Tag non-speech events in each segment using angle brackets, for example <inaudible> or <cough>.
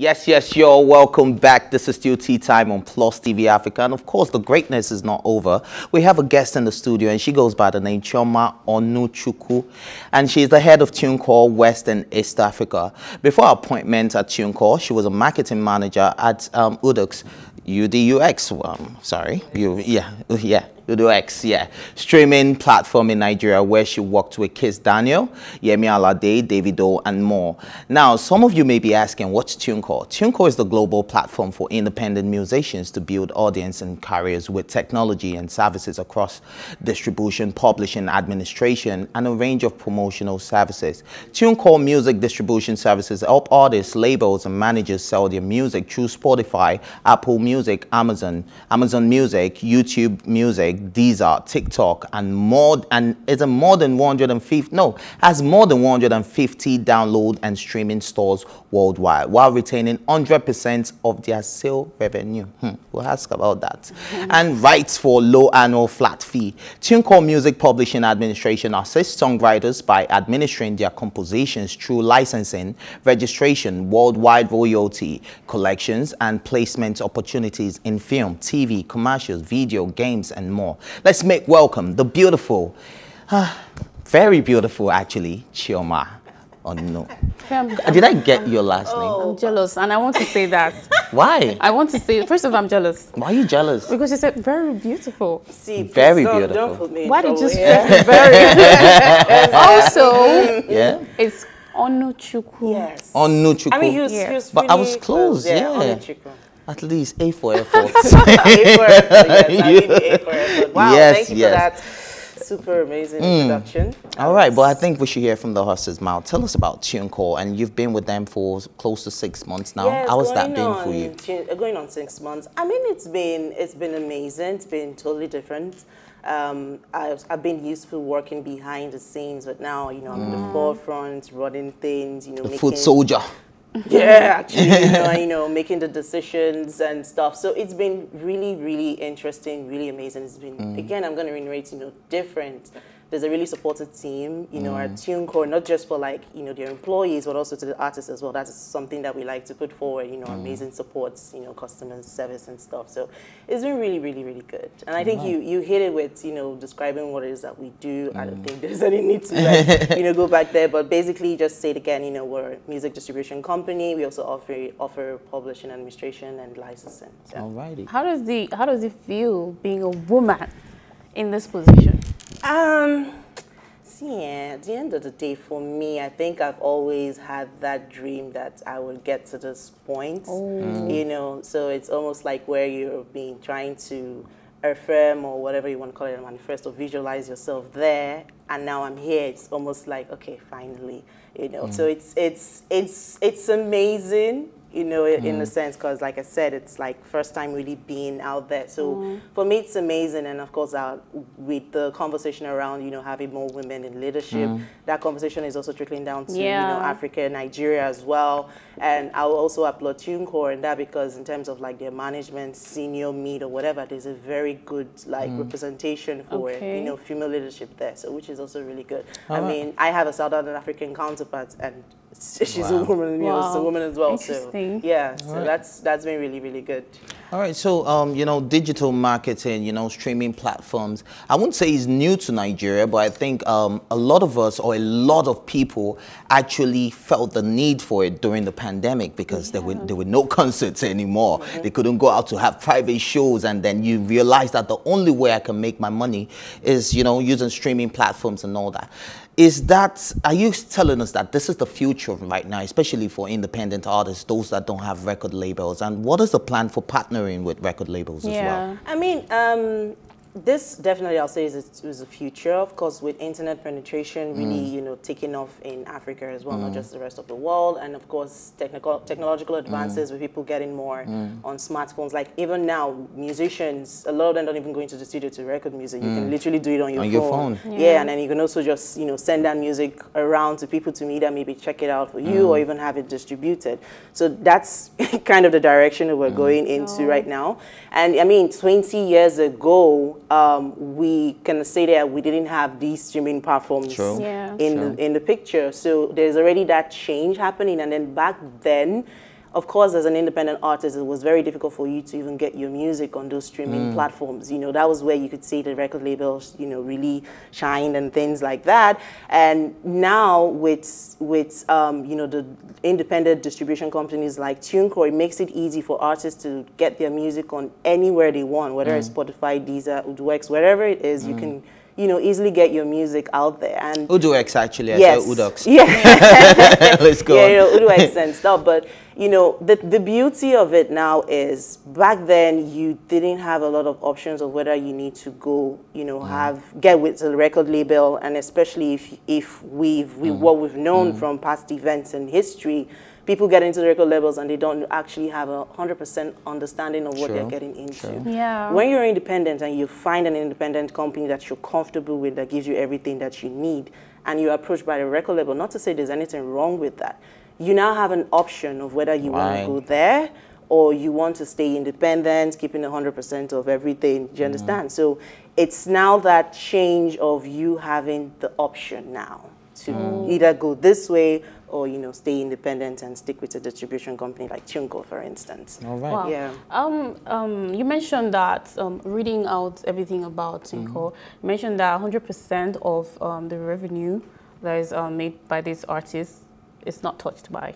Yes, yes, y'all. Welcome back. This is still Tea Time on Plus TV Africa. And of course, the greatness is not over. We have a guest in the studio, and she goes by the name Chioma Onuchukwu. And she's the head of TuneCore West and East Africa. Before her appointment at TuneCore, she was a marketing manager at um, Udux, UDUX. Um, sorry, you, yeah, <laughs> yeah. UDUX, yeah. Streaming platform in Nigeria where she worked with Kiss Daniel, Yemi Alade, Davido, and more. Now, some of you may be asking, what's TuneCore? TuneCore is the global platform for independent musicians to build audience and careers with technology and services across distribution, publishing, administration, and a range of promotional services. TuneCore music distribution services help artists, labels, and managers sell their music through Spotify, Apple Music, Amazon, Amazon Music, YouTube Music, Deezer, TikTok, and more, and is a more than 150, no, has more than 150 download and streaming stores worldwide while retaining 100% of their sale revenue. Hmm, we'll ask about that. And rights for low annual flat fee. TuneCore Music Publishing Administration assists songwriters by administering their compositions through licensing, registration, worldwide royalty, collections, and placement opportunities in film, TV, commercials, video, games, and more. Let's make welcome the beautiful, uh, very beautiful actually, Chioma. Oh no. Did I get your last name? I'm jealous, and I want to say that. <laughs> Why? I want to say, first of all, I'm jealous. Why are you jealous? Because you said very beautiful. See, Very don't, beautiful. Don't me Why did you say here. stress <laughs> very? <laughs> also, Yeah? it's Onuchukwu. Yes. Onuchukwu. I mean, he was, Yeah. he was But I was close, yeah. Onuchukwu. At least A for <laughs> effort. A for effort, yes, I mean A for effort. <laughs> Wow, Yes, thank you yes. for that super amazing introduction. All right, but I think we should hear from the horse's mouth. Tell us about TuneCore, and you've been with them for close to six months now. It's How has that been for you? uh, going on six months. I mean, it's been it's been amazing. It's been totally different. Um, I've, I've been used to working behind the scenes, but now you know I'm in the forefront, running things. You know, The making, foot soldier. <laughs> Yeah, actually, you know, you know, making the decisions and stuff. So it's been really, really interesting, really amazing. It's been Mm. again, I'm going to reiterate, you know, different. There's a really supportive team, you know, Mm. our TuneCore, not just for like, you know, their employees, but also to the artists as well. That is something that we like to put forward, you know, Mm. amazing supports, you know, customer service and stuff. So it's been really, really, really good. And I think you you hit it with, you know, describing what it is that we do. I Mm. don't think there's <laughs> any need to like, you know, go back there. But basically just say it again, you know, we're a music distribution company. We also offer offer publishing administration and licensing. So. Alrighty. How does the how does it feel being a woman in this position? Um, see, yeah, at the end of the day, for me, I think I've always had that dream that I would get to this point. You know, so it's almost like where you've been trying to affirm or whatever you want to call it, manifest or visualize yourself there, and now I'm here. It's almost like okay, finally, you know. So it's it's it's it's amazing you know, in a mm. sense, because like I said, it's like first time really being out there. So mm. for me, it's amazing. And of course, uh, with the conversation around, you know, having more women in leadership, mm. that conversation is also trickling down to, you know, Africa, Nigeria as well. And I will also applaud TuneCore in that because in terms of like their management, senior meet or whatever, there's a very good like representation for, Okay. you know, female leadership there. So which is also really good. I mean, I have a Southern African counterpart and she's a woman, you know, she's a woman as well. So Interesting. yeah, so that's that's been really really good. All right, so um, you know, digital marketing, you know, streaming platforms. I wouldn't say it's new to Nigeria, but I think um, a lot of us or a lot of people actually felt the need for it during the pandemic because there were there were no <laughs> concerts anymore. They couldn't go out to have private shows, and then you realize that the only way I can make my money is you know using streaming platforms and all that. Is that are you telling us that this is the future right now, especially for independent artists, those that don't have record labels? And what is the plan for partnering with record labels as well? I mean, um, this definitely I'll say is a, is a future, of course, with internet penetration really, mm. you know, taking off in Africa as well, not mm. just the rest of the world, and of course, technical technological mm. advances with people getting more on smartphones. Like even now, musicians, a lot of them don't even go into the studio to record music. You can literally do it on your On phone. your phone. Yeah. and then you can also just you know send that music around to people to meet and maybe check it out for you or even have it distributed. So that's <laughs> kind of the direction that we're going into oh. right now. And I mean, 20 years ago, um, we can say that we didn't have these streaming platforms True. Yeah. in True. the in the picture. So there's already that change happening, and then back then. Of course, as an independent artist, it was very difficult for you to even get your music on those streaming mm. platforms. You know, that was where you could see the record labels, you know, really shine and things like that. And now with with um, you know the independent distribution companies like TuneCore, it makes it easy for artists to get their music on anywhere they want, whether it's mm. Spotify, Deezer, Udwex, wherever it is, you mm. can you know easily get your music out there. And Uduex actually, I yes, Udox. yeah. <laughs> Let's go yeah, on. you know, Uduex and stuff. But you know, the the beauty of it now is back then you didn't have a lot of options of whether you need to go, you know, mm. have get with the record label, and especially if if we've we mm. what we've known mm. from past events in history. People get into the record labels and they don't actually have a hundred percent understanding of what they're getting into. sure. Yeah. When you're independent and you find an independent company that you're comfortable with, that gives you everything that you need, and you're approached by the record label, not to say there's anything wrong with that, you now have an option of whether you want to go there or you want to stay independent, keeping 100% of everything. Do you mm-hmm. understand? So it's now that change of you having the option now to mm. either go this way or you know stay independent and stick with a distribution company like TuneCore, for instance. All right. Wow. Yeah. Um, um, you mentioned that um, reading out everything about TuneCore, you mentioned that 100% of um, the revenue that is um, made by these artists is not touched by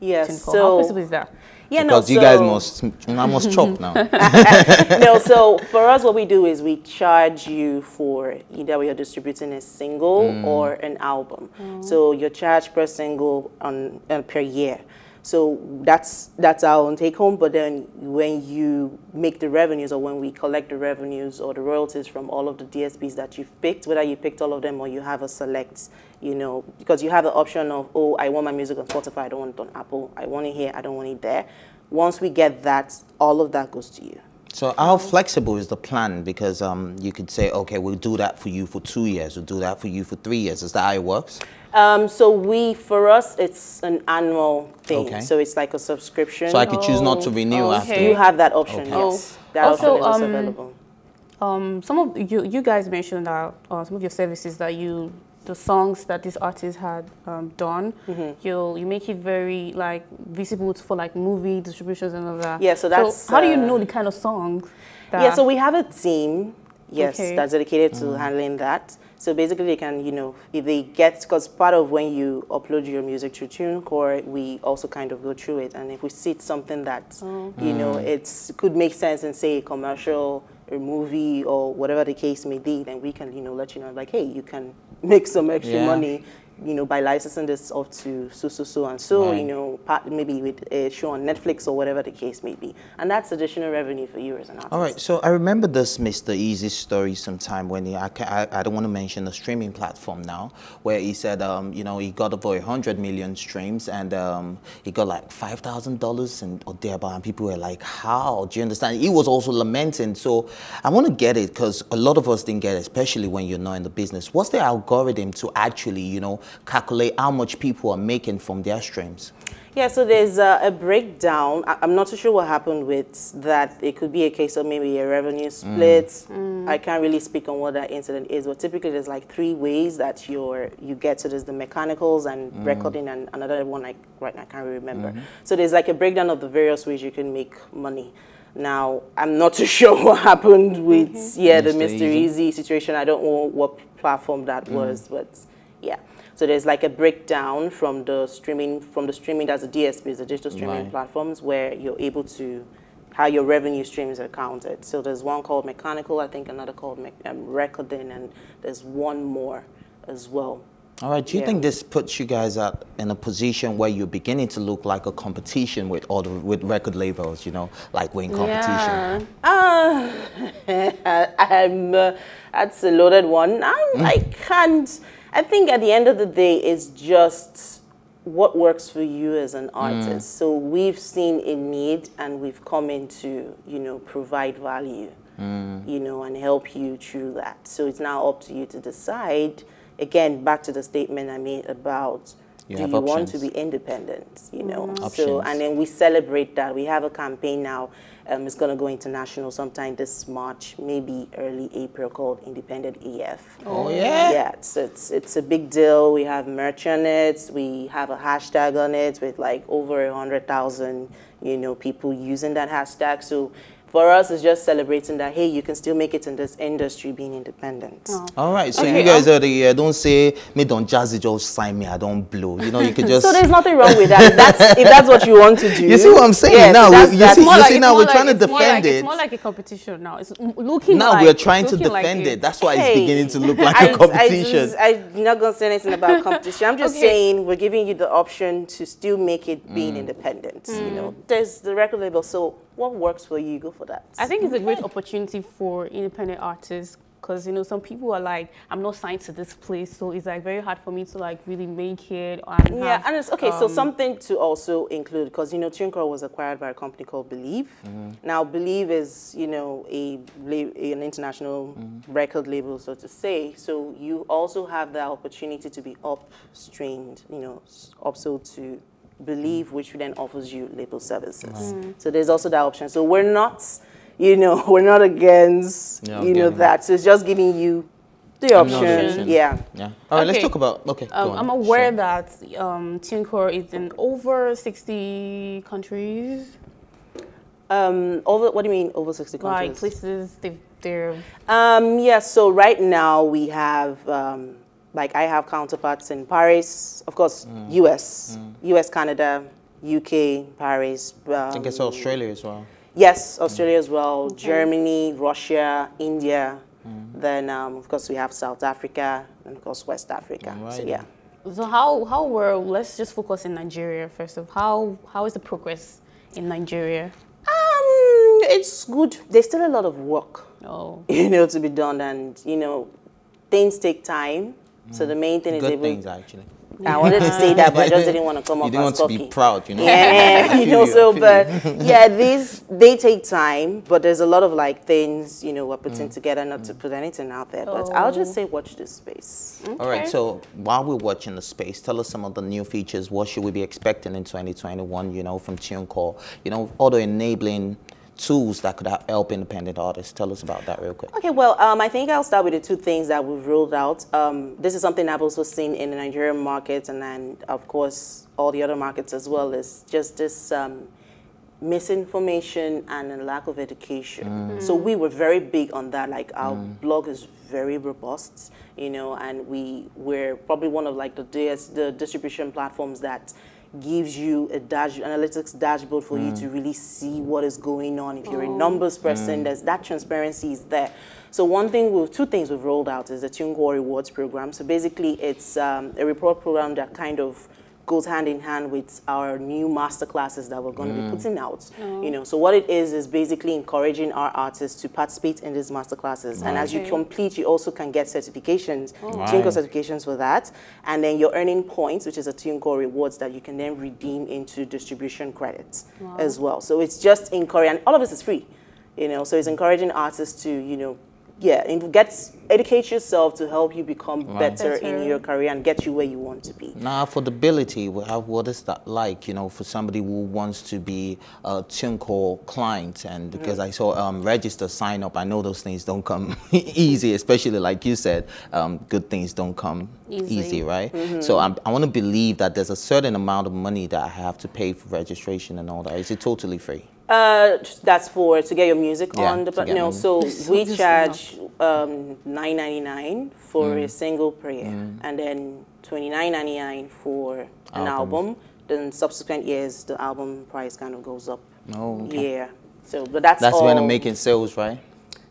Yes. TuneCore. How So possible is that? yeah, because no, you guys so- must, I must chop <laughs> now. <laughs> no, so <laughs> for us, what we do is we charge you for either we are distributing a single or an album. So you're charged per single on uh, per year. So that's that's our own take home. But then when you make the revenues, or when we collect the revenues or the royalties from all of the DSPs that you've picked, whether you picked all of them or you have a select, you know, because you have the option of oh, I want my music on Spotify, I don't want it on Apple, I want it here, I don't want it there. Once we get that, all of that goes to you. So how flexible is the plan? Because um, you could say, okay, we'll do that for you for two years. We'll do that for you for three years. Is that how it works? Um, so we, for us, it's an annual thing. Okay. So it's like a subscription. So I could choose not to Oh, renew okay. after. you have that option. Okay. Yes, Oh. that Also, option is um, available. Um, some of you, you guys mentioned that uh, some of your services that you, the songs that this artist had um, done, Mm-hmm. you you make it very like visible for like movie distributions and all that. Yeah, so that's, how do you uh, know the kind of songs? That, Yeah, so we have a team, yes, Okay. that's dedicated to handling that. So basically, they can, you know, if they get, because part of when you upload your music to TuneCore, we also kind of go through it. And if we see something that, you know, it's could make sense in, say, a commercial, a movie, or whatever the case may be, then we can, you know, let you know, like, hey, you can make some extra Yeah. money you know, by licensing this off to so, so, so, and so, Right. you know, part, maybe with a show on Netflix or whatever the case may be. And that's additional revenue for you as an artist. All right, so I remember this Mr. Eazi story sometime when he, I, I, I don't want to mention the streaming platform now, where he said, um, you know, he got over 100 million streams and um, he got like $5,000 and or thereabout, and people were like, how? Do you understand? He was also lamenting. So I want to get it because a lot of us didn't get it, especially when you're not in the business. What's the algorithm to actually, you know, calculate how much people are making from their streams? Yeah, so there's uh, a breakdown. I- I'm not too sure what happened with that. It could be a case of maybe a revenue split. Mm. I can't really speak on what that incident is, but typically there's like three ways that you're you get to. There's the mechanicals and mm. recording, and another one like right now I can't really remember. Mm-hmm. So there's like a breakdown of the various ways you can make money. Now I'm not too <laughs> sure what happened with mm-hmm. yeah the Mr. Mr. Eazi. Eazi situation. I don't know what platform that mm. was, but yeah. So there's like a breakdown from the streaming, from the streaming that's the DSPs, the digital streaming Right. platforms, where you're able to how your revenue streams are counted. So there's one called mechanical, I think another called me- um, recording, and there's one more as well. All right. Do you Yeah. think this puts you guys at in a position where you're beginning to look like a competition with other with record labels? You know, like we're in competition. Yeah. Uh, <laughs> I'm, uh, that's a loaded one. I'm, I can't. I think at the end of the day, it's just what works for you as an mm. artist. So we've seen a need, and we've come in to, you know, provide value, mm. you know, and help you through that. So it's now up to you to decide. Again, back to the statement I made about. You do have you want to be independent? You know, so and then we celebrate that. We have a campaign now. um, is going to go international sometime this March, maybe early April, called Independent AF. Oh, yeah? Yeah, it's, it's, it's a big deal. We have merch on it. We have a hashtag on it with like over a 100,000, you know, people using that hashtag. So for us, it's just celebrating that, hey, you can still make it in this industry being independent. Oh. All right, so Okay, you guys um, are the uh, don't say me don't jazzy just sign me, I don't blow. You know, you could <laughs> just. So there's nothing wrong with that. That's, if <laughs> that's what you want to do. You see what I'm saying? Yeah, Now, that's- you that's- see- More like- see, it's now we're like- trying to it's more like- defend it. It's more like a competition now. It's m- looking now like, we're trying to looking like defend it. it. That's why it's beginning to look <laughs> like I- a competition. I, am not going to say anything about competition. I'm just Okay. saying we're giving you the option to still make it being Mm. independent. You know, there's the record label. So what works for you, go for that. I think it's a great opportunity for independent artists because you know some people are like, I'm not signed to this place, so it's like very hard for me to like really make it. And Yeah, have, and it's okay. so um, something to also include because you know TuneCore was acquired by a company called Believe. Now Believe is you know a an international record label, so to say. So you also have the opportunity to be upstreamed, you know, s- upsold to Believe, which then offers you label services. So there's also that option. So we're not, you know, <laughs> we're not against Yeah, you know that. So it's just giving you the option. option. Yeah. Yeah. All right, let's talk about. Okay. Um, go on. I'm aware Sure. that um, TuneCore is in over 60 countries, Um, over what do you mean over sixty countries? like places they've, they're Um, yes, so right now we have, um, like I have counterparts in Paris, of course, US, US, Canada, UK, Paris. Um, I think it's Australia as well. Yes, Australia as well, Germany, Russia, India. Then, um, of course, we have South Africa and, of course, West Africa. So, yeah. So how how were let's just focus in Nigeria first of how how is the progress in Nigeria? Um, it's good. There's still a lot of work. Oh, <laughs> you know, to be done. And, you know, things take time. So the main thing is Good able. things actually. I wanted to say that, but I just <laughs> didn't want to come You off didn't want as to be proud, you know. Yeah, <laughs> <laughs> you know. So, but yeah, these they take time, but there's a lot of like things you know we're Mm. putting together. Not to put anything out there, but I'll just say watch this space. All right, so while we're watching the space, tell us some of the new features. What should we be expecting in 2021, you know, from TuneCore? You know, all the enabling tools that could help independent artists. Tell us about that real quick. Okay, well, um, I think I'll start with the two things that we've rolled out. Um, this is something I've also seen in the Nigerian market, and then of course all the other markets as well. Is just this um, misinformation and a lack of education. So we were very big on that. Like our blog is very robust, you know, and we we're probably one of like the DS, the distribution platforms that gives you a dash analytics dashboard for you to really see what is going on. If you're a numbers person, there's that transparency is there. So one thing, we've, two things we've rolled out is the TuneCore Rewards program. So basically, it's um, a report program that kind of goes hand in hand with our new master classes that we're going to be mm. putting out. Oh. You know, so what it is is basically encouraging our artists to participate in these master classes. And as you complete, you also can get certifications, oh. Right. TuneCore certifications for that. And then you're earning points, which is a TuneCore rewards that you can then redeem into distribution credits as well. So it's just encouraging, and all of this is free. You know, so it's encouraging artists to, you know, yeah, and get educate yourself to help you become better, Better. in your career and get you where you want to be. Now, affordability, what is that like, you know, for somebody who wants to be a TuneCore client? And because I saw um, register, sign up, I know those things don't come <laughs> easy, especially like you said, um, good things don't come Easy. easy, right? So I'm, I want to believe that there's a certain amount of money that I have to pay for registration and all that. Is it totally free? Uh, that's for to get your music Yeah, on the to but no. So So we charge um, nine ninety nine for a single prayer, and then twenty nine ninety nine for an album. Then subsequent years, the album price kind of goes up. Oh, okay. Yeah. So, but that's That's all. when I'm making sales, right?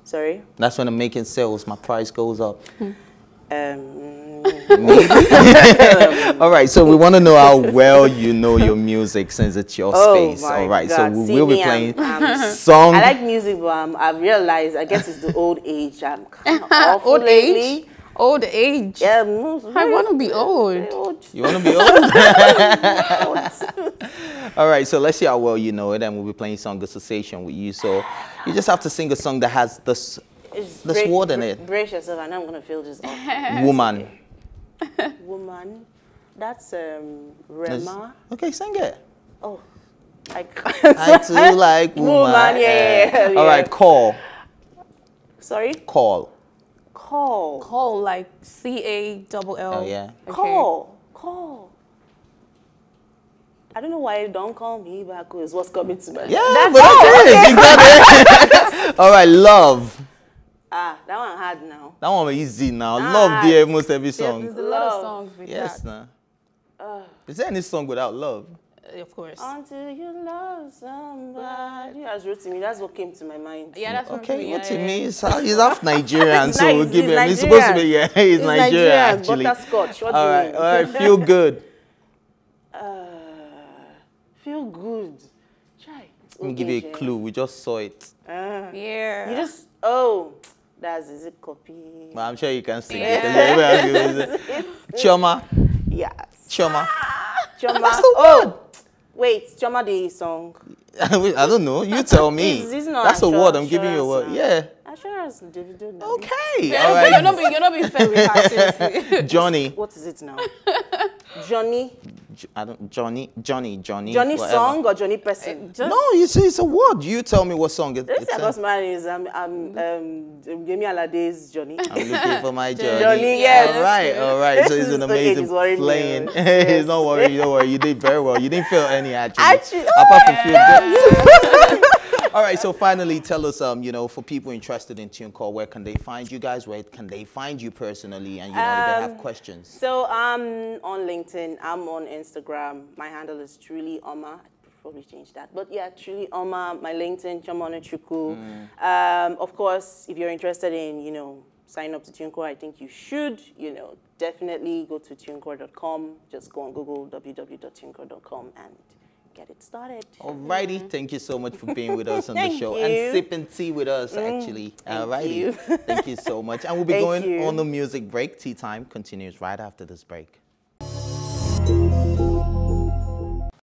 Sorry. That's when I'm making sales. My price goes up. Um, <laughs> All right, so we want to know how well you know your music since it's your oh space. All right, God. so we See will be playing I'm- <laughs> song. I like music, but um, I've realized. I guess it's the old age. I'm <laughs> kind of awful old lately. age, old age. Yeah, I want to be old. old. you want to be old? All right, so let's see how well you know it, and we'll be playing song association with you. So you just have to sing a song that has this It's The break- sword in it. Brace yourself, and I'm gonna feel this off. woman. <laughs> woman. That's um, Let's- Rema. Okay, sing it. Oh, I, <laughs> I too <laughs> like woman. Woman, yeah, yeah, yeah. All right, call. Sorry? Call. Call. Call like C A double L. Oh, yeah. Okay. Call. Call. I don't know why you don't call me back is what's coming to mind. Yeah, That's but all, okay, you got it. All right, love. Ah, that one hard now. That one was easy now. Ah, love the most every There's, there's a lot of songs with Yes, that. nah. Is there any song without love? Uh, Of course. Until you love somebody. As wrote to me, that's what came to my mind. yeah, that's Okay, what yeah, you yeah, mean? yeah. He's half, he's half Nigerian, <laughs> He's so nice, we'll give he's him. He's supposed to be, yeah, <laughs> he's, He's Nigerian, Nigerian, actually. butterscotch, what do all you mean? All right, feel good. <laughs> Uh, feel good. Try. Let me give you a clue. We just saw it. Uh, Yeah. you just, oh, that's is it copy? But I'm sure you can sing Yeah. Choma, Yes. <laughs> Choma. Choma. <laughs> That's the oh, wait, Choma the song. <laughs> I don't know. You tell me. It's- it's not That's a word. I'm giving you a word. assurance, Yeah. Assurance, Davido. Okay. All not- You're not being, you're not being fair with her, seriously. Johnny. What is it now? Johnny. J- I don't. Johnny. Johnny. Johnny. Johnny whatever. song or Johnny person? Just, No, you see, it's a word. You tell me what song it, This it's. is in. because mine is um um um Yemi Alade's Johnny. I'm looking for my <laughs> Johnny. Johnny, yes. All right, all right. So This it's an is the age amazing is worrying me, playing. oh. It's not worry, don't worry. You did very well. You didn't feel any actually. Actually- apart from feel good. All right. So finally, tell us, um, you know, for people interested in TuneCore, where can they find you guys? Where can they find you personally? And you know, if they have Um, questions. So I'm on LinkedIn. I'm on Instagram. My handle is truly Oma. I'd probably change that, but yeah, truly Oma. My LinkedIn, Chioma Onuchukwu. Um, of course, if you're interested in, you know, sign up to TuneCore, I think you should. You know, definitely go to tunecore.com. Just go on Google www.tunecore.com and get it started. Alrighty, thank you so much for being with us on the show you. Mm, and sipping tea with us, actually. thank Alrighty, you. thank you so much. And we'll be <laughs> Thank going you. on the music break. Tea time continues right after this break.